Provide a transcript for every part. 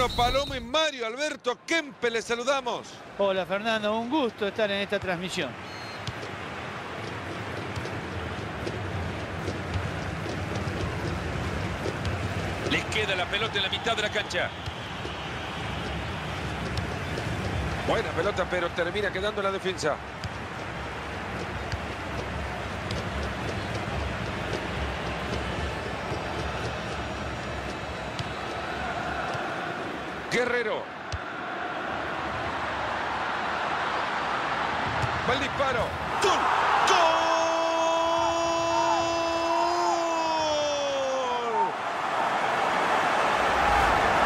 Bruno Palomo y Mario Alberto Kempe. Les saludamos. Hola Fernando, un gusto estar en esta transmisión. Les queda la pelota en la mitad de la cancha. Buena pelota, pero termina quedando en la defensa. Guerrero. Va el disparo. ¡Gol! ¡Gol!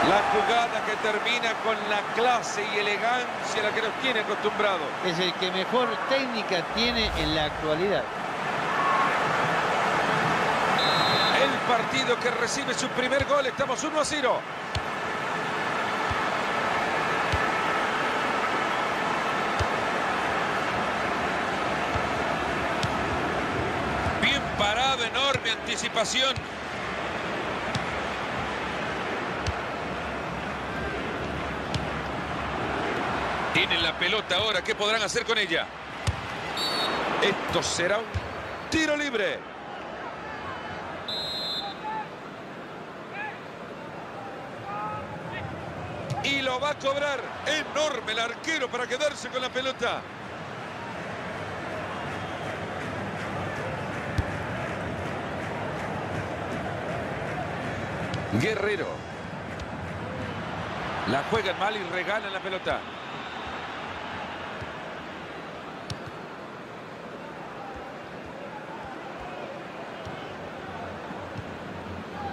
La jugada que termina con la clase y elegancia a la que nos tiene acostumbrado. Es el que mejor técnica tiene en la actualidad. El partido que recibe su primer gol. Estamos 1 a 0. Bien parado, anticipación. Tienen la pelota ahora, ¿qué podrán hacer con ella? Esto será un tiro libre. Y lo va a cobrar enorme el arquero para quedarse con la pelota. Guerrero. La juegan mal y regalan la pelota.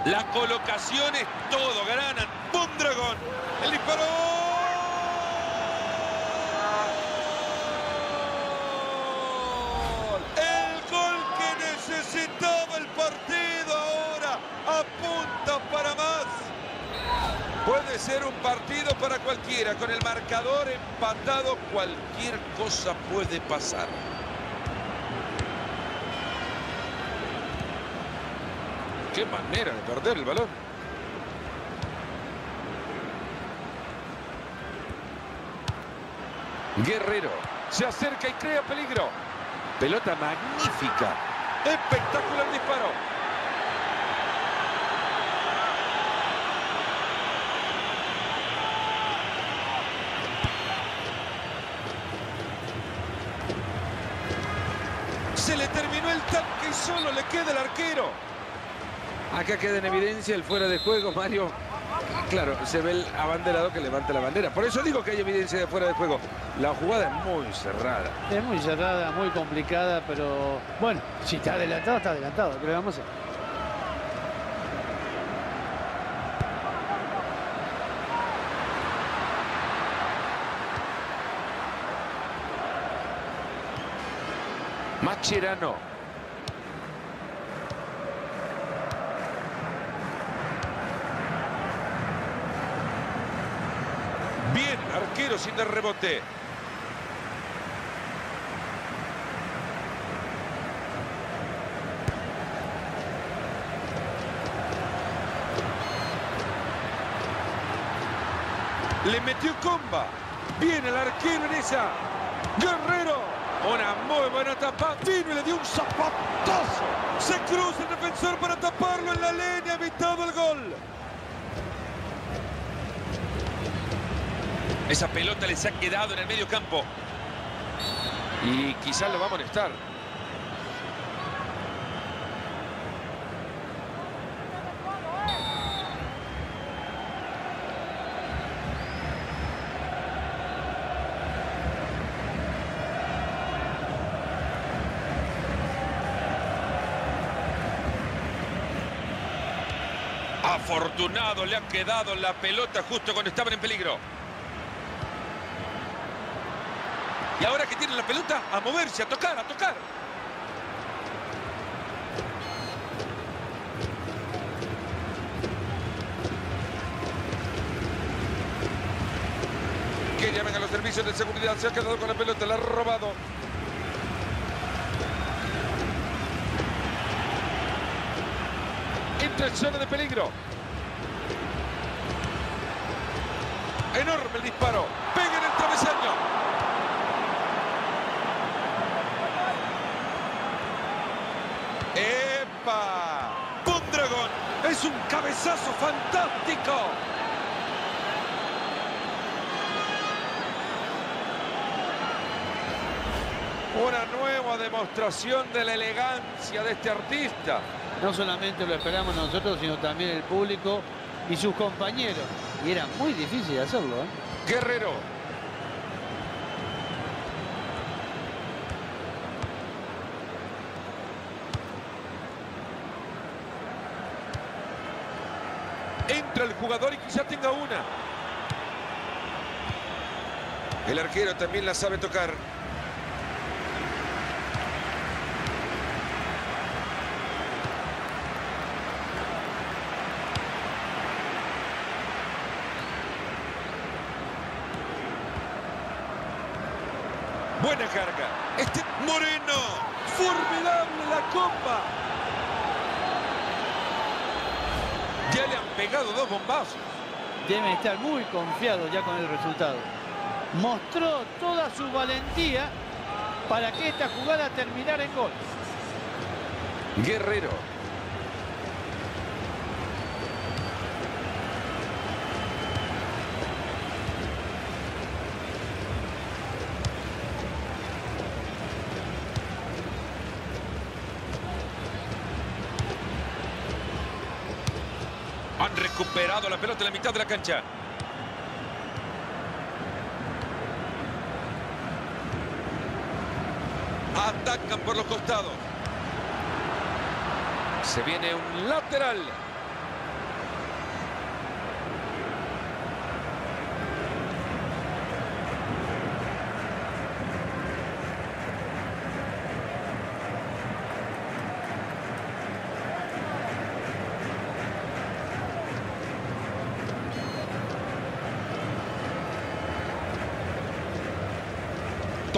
La colocación es todo. ¡Bum, Dragón! ¡El disparo! El gol que necesitaba el partido ahora apunta para más. Puede ser un partido para cualquiera. Con el marcador empatado, cualquier cosa puede pasar. Qué manera de perder el balón. Guerrero se acerca y crea peligro. Pelota magnífica. Espectacular disparo. Se le terminó el tanque y solo le queda el arquero. Acá queda en evidencia el fuera de juego, Mario. Claro, se ve el abanderado que levanta la bandera. Por eso digo que hay evidencia de fuera de juego. La jugada es muy cerrada. Es muy cerrada, muy complicada, pero bueno, si está adelantado, está adelantado. ¿Qué le vamos a hacer? Macherano. Bien, arquero sin el rebote. Le metió comba. Bien el arquero en esa. Una muy buena tapa. Vino y le dio un zapatazo. Se cruza el defensor para taparlo en la línea. Evitado el gol. Esa pelota les ha quedado en el medio campo. Y quizás lo va a molestar. Afortunado le ha quedado la pelota justo cuando estaban en peligro. Y ahora que tienen la pelota, a moverse, a tocar, a tocar. Que llamen a los servicios de seguridad. Se ha quedado con la pelota, la ha robado. Entra en zona de peligro. Enorme el disparo. Pega en el travesaño. ¡Epa! ¡Pundragón! Es un cabezazo fantástico. Una nueva demostración de la elegancia de este artista. No solamente lo esperamos nosotros, sino también el público y sus compañeros. Y era muy difícil hacerlo. ¿eh? Guerrero. Entra el jugador y quizá tenga una. El arquero también la sabe tocar. Buena carga. Este Moreno. Formidable la copa. Ya le han pegado dos bombazos. Debe estar muy confiado ya con el resultado. Mostró toda su valentía para que esta jugada terminara en gol. Guerrero. Han recuperado la pelota en la mitad de la cancha. Atacan por los costados. Se viene un lateral.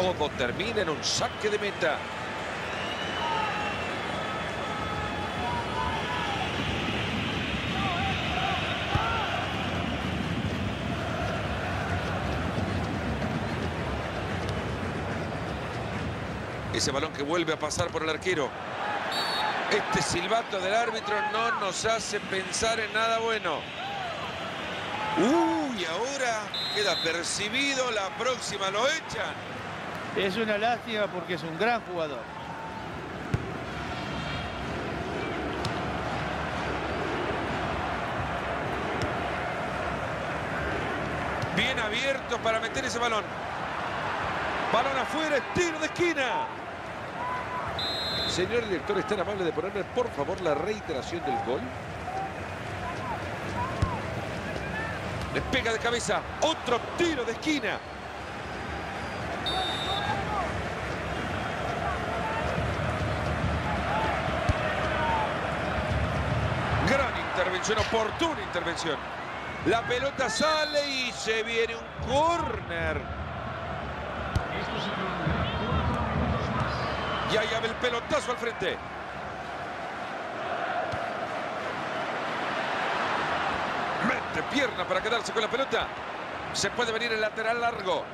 Todo termina en un saque de meta. Ese balón que vuelve a pasar por el arquero. Este silbato del árbitro no nos hace pensar en nada bueno. Uy, ahora queda percibido, la próxima lo echan. Es una lástima porque es un gran jugador. Bien abierto para meter ese balón. Balón afuera, tiro de esquina. Señor director, ¿es tan amable de ponerme, por favor, la reiteración del gol? Le pega de cabeza. Otro tiro de esquina. Gran intervención, oportuna intervención. La pelota sale y se viene un córner. Y ahí el pelotazo al frente. Mete pierna para quedarse con la pelota. Se puede venir el lateral largo.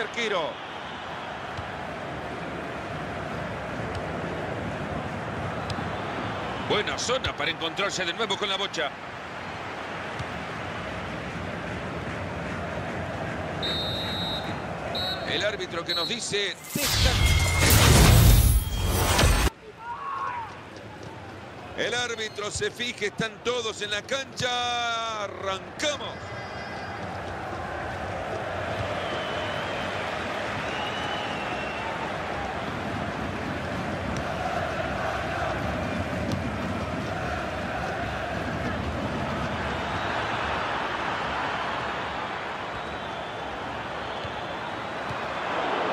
Arquero. Buena zona para encontrarse de nuevo con la bocha. El árbitro que nos dice... El árbitro se fije, están todos en la cancha. Arrancamos.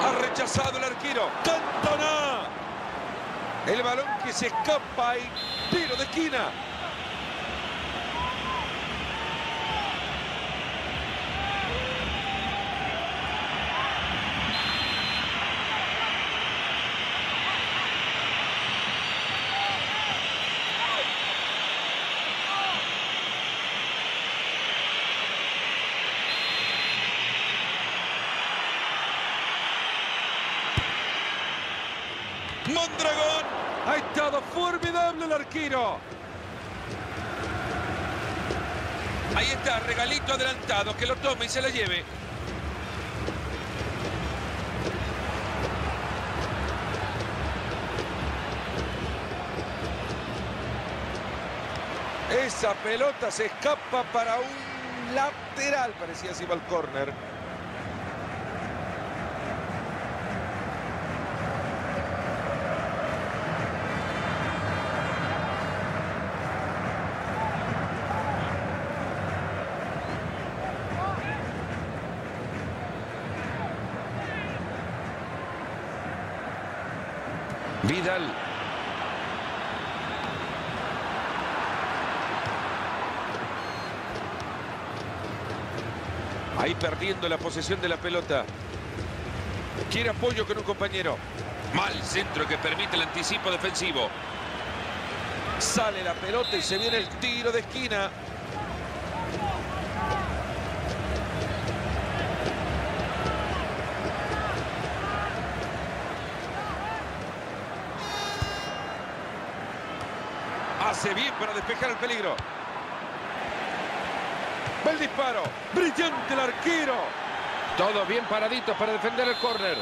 Ha rechazado el arquero. Cantona. El balón que se escapa y tiro de esquina. Mondragón. Ha estado formidable el arquero. Ahí está, regalito adelantado, que lo tome y se la lleve. Esa pelota se escapa para un lateral. Parecía así va al córner. Vidal. Ahí perdiendo la posesión de la pelota. Quiere apoyo con un compañero. Mal centro que permite el anticipo defensivo. Sale la pelota y se viene el tiro de esquina. Hace bien para despejar el peligro. El disparo. Brillante el arquero. Todos bien paraditos para defender el córner.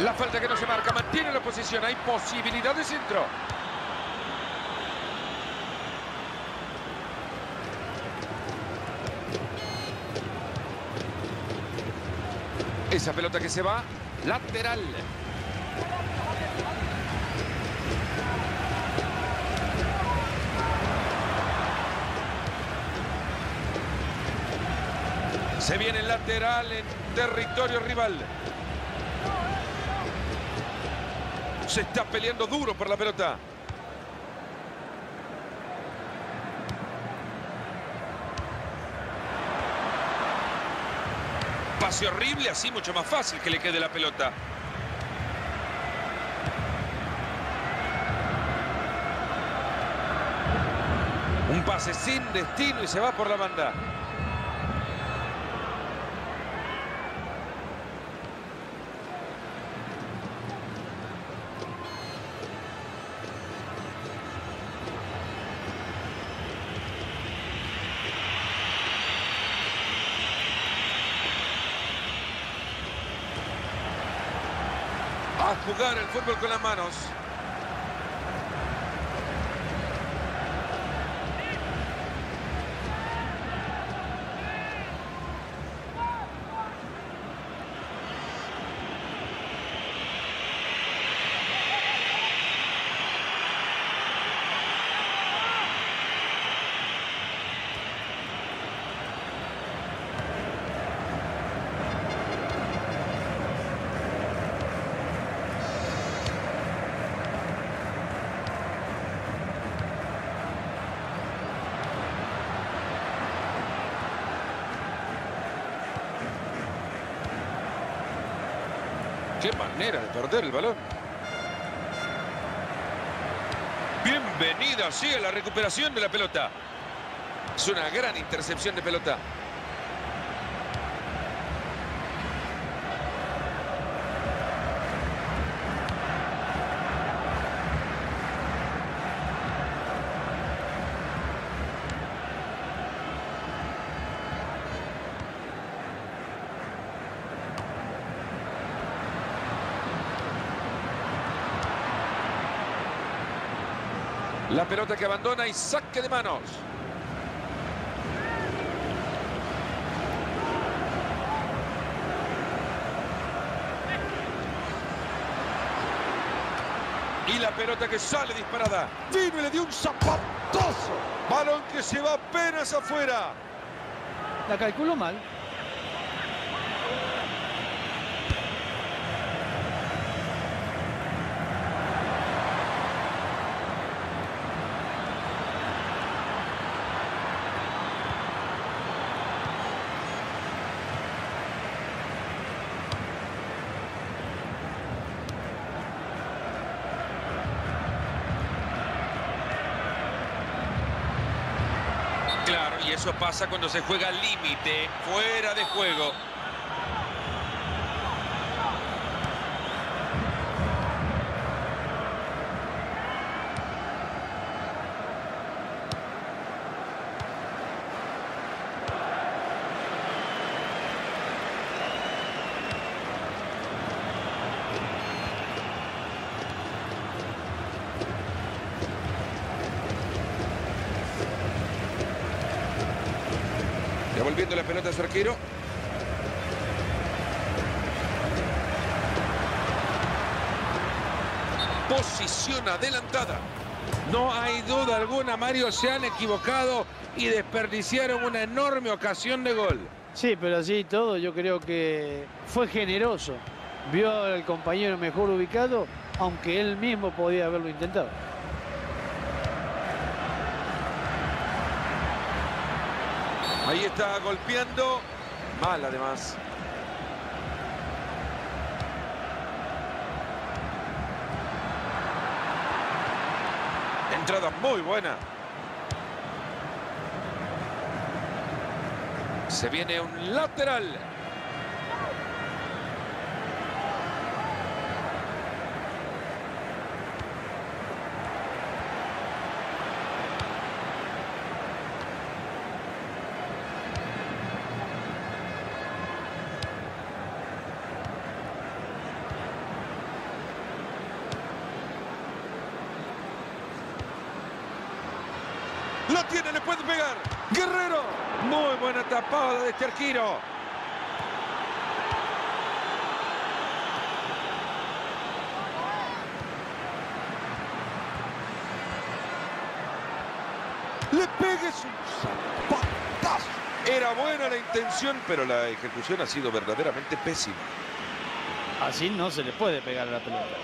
La falta que no se marca. Mantiene la posición. Hay posibilidad de centro. Esa pelota que se va. Lateral. Se viene lateral en territorio rival. Se está peleando duro por la pelota. Pase horrible, así mucho más fácil que le quede la pelota. Un pase sin destino y se va por la banda. A jugar el con las manos. Qué manera de perder el balón. Bienvenida, a la recuperación de la pelota. Es una gran intercepción de pelota. La que abandona y saque de manos. Y la pelota que sale disparada. Vino le dio un zapatazo. Balón que se va apenas afuera. La calculó mal. Claro, y eso pasa cuando se juega límite, fuera de juego. Devolviendo la pelota a su arquero. Posición adelantada. No hay duda alguna, Mario, se han equivocado y desperdiciaron una enorme ocasión de gol. Sí, pero así todo yo creo que fue generoso. Vio al compañero mejor ubicado, aunque él mismo podía haberlo intentado. Ahí está golpeando. Mal además. Entrada muy buena. Se viene un lateral. Lo tiene, le puede pegar. Guerrero. Muy buena tapada de este arquero. Le pegue su zapatazo. Era buena la intención, pero la ejecución ha sido verdaderamente pésima. Así no se le puede pegar a la pelota.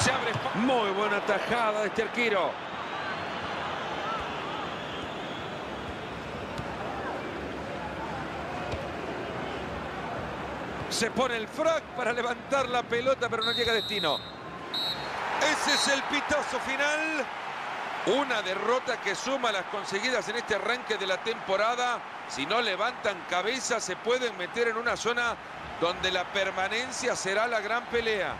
Se abre Muy buena tajada de este arquero. Se pone el frac para levantar la pelota, pero no llega a destino. Ese es el pitazo final. Una derrota que suma las conseguidas en este arranque de la temporada. Si no levantan cabeza, se pueden meter en una zona donde la permanencia será la gran pelea.